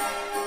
Thank